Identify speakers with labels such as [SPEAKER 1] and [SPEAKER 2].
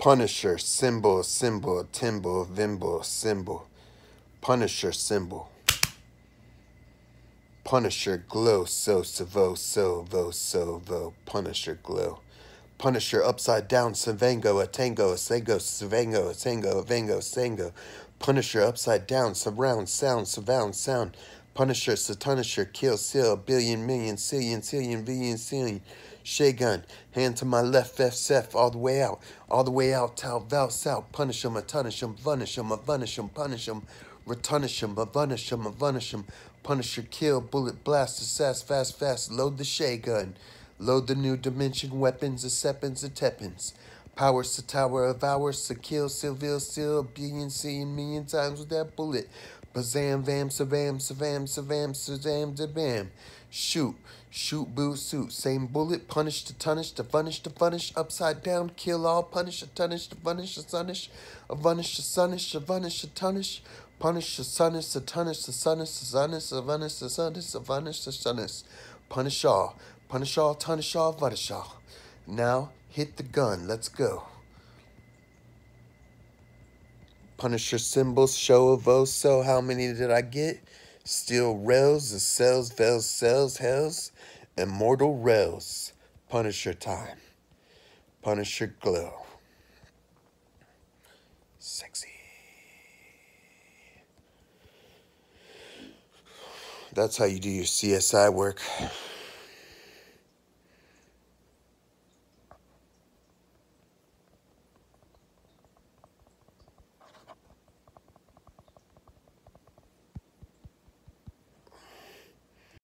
[SPEAKER 1] Punisher, symbol, symbol, timble, vimble, symbol. Punisher, symbol. Punisher, glow, so, savo, so, vo, so, vo. Punisher, glow. Punisher, upside down, savango, a tango, a sango, savango, a tango, a vango, sango. Punisher, upside down, surround, sound, surround, sound. Punisher, Satanisher, kill, seal, billion, million, zillion, zillion, billion, zillion. Shagun, hand to my left, F, Seth, all the way out, all the way out, Tal, Val, South, punish him, punish him, punish him, punish him, punish him, retunish him, punish him, punish him, Punisher, kill, bullet, blast, assess, fast, fast, load the Shagun, load the new dimension, weapons, the seppins, the teppins. Powers to tower of hours to kill, seal, billion, seeing million times with that bullet. Bazam, vam, savam, savam, savam, savam, zabam. Shoot, shoot, boo, suit. Same bullet, punish to punish to punish to punish. Upside down, kill all, punish to punish to punish to sunish. A vunish to sunish, a vunish to tunish. Punish to sunish, to tunish, to sunish, to sunish, a vunish to sunish, a vunish to sunish. Punish all, punish all, tunish all, vunish all. Now, hit the gun, let's go. Punisher symbols, show of oh so. How many did I get? Steel rails, the cells, veils, cells, hells, immortal rails. Punisher time. Punisher glow. Sexy. That's how you do your CSI work.